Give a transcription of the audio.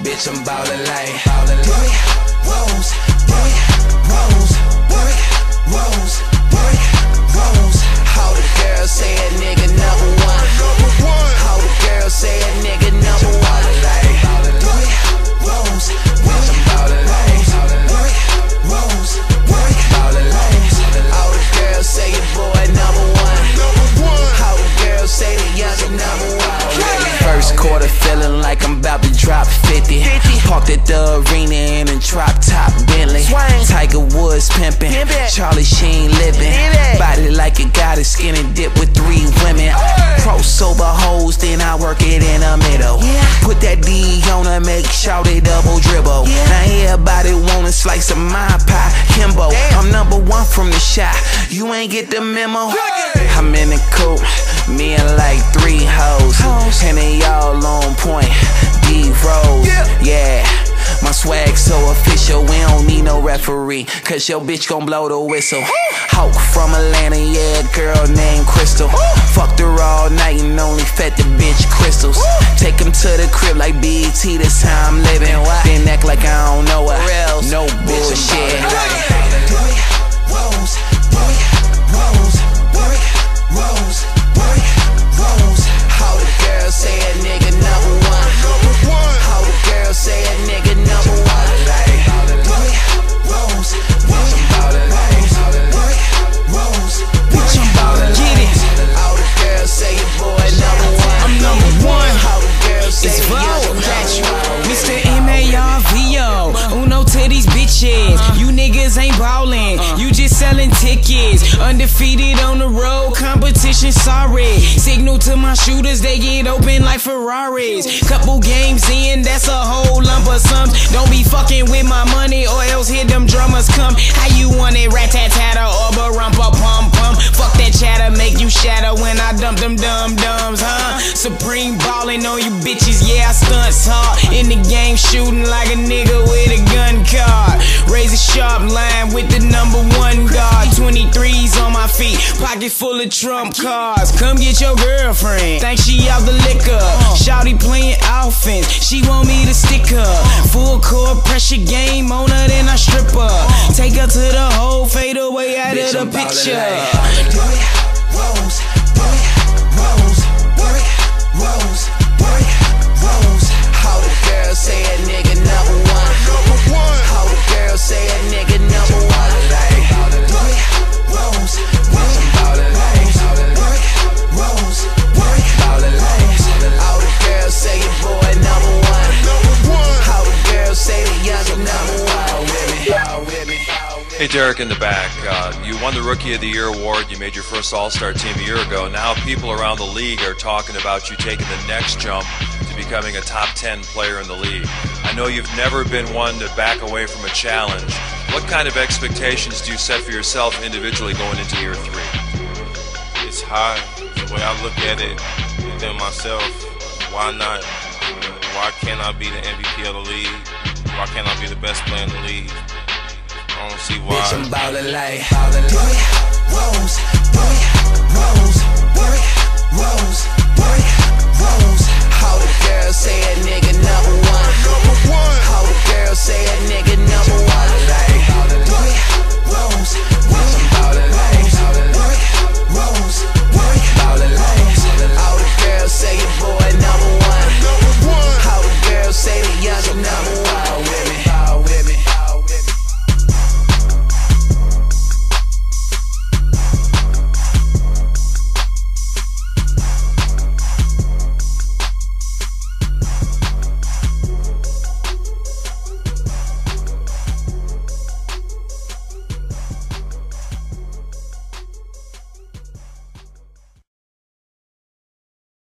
Bitch, I'm ballin' like Rose, Derrick Rose, Rose, Derrick Rose. All the say a nigga number one. All the say a nigga number one. Rose, ballin' Rose, ballin' the girls say boy number one. All the girls say the young number one. First quarter feeling like I'm about to drop 50. Parked at the arena in a drop top Bentley. Tiger Woods pimping. Charlie Sheen living. Body like it got a skinny dip with three women. Pro sober hoes, then I work it in the middle. Put that D on her, make shout it double dribble. Now everybody wanna slice of my pie. Kimbo, I'm number one from the shot. You ain't get the memo. I'm in the coupe, me and like three hoes. And they all on point. D Rose, yeah. My swag so official, we don't need no referee. Cause your bitch gon' blow the whistle. Hawk from Atlanta, yeah, girl named Crystal. Fucked her all night and only fed the bitch crystals. Take him to the crib like BET, this how I'm living. Then act like I don't know her. No bullshit. Undefeated on the road Competition sorry. Signal to my shooters They get open like Ferraris. Couple games in That's a whole lump of sums. Don't be fucking with my money Or else here them drummers come. How you want it? Rat-tat-tatter Or barumpa pum pum. Fuck that chatter Make you shatter When I dump them dum dums Huh? Supreme ballin' on you bitches Yeah I stunts hard In the game shooting like a nigga line with the number one guard 23s on my feet Pocket full of trump cards. Come get your girlfriend Think she out the liquor. Shouty playing offense She want me to stick her. Full court pressure game on her Then I strip her. Take her to the hole Fade away out Bitch, of I'm the picture Hey, Derrick in the back. Uh, you won the Rookie of the Year award. You made your first All Star team a year ago. Now, people around the league are talking about you taking the next jump to becoming a top 10 player in the league. I know you've never been one to back away from a challenge. What kind of expectations do you set for yourself individually going into year three? it's high. The way I look at it, within myself, why not? Why can't I be the MVP of the league? Why can't I be the best player in the league? Don't see Bitch, I'm why. ballin' like Brick, rose, brick,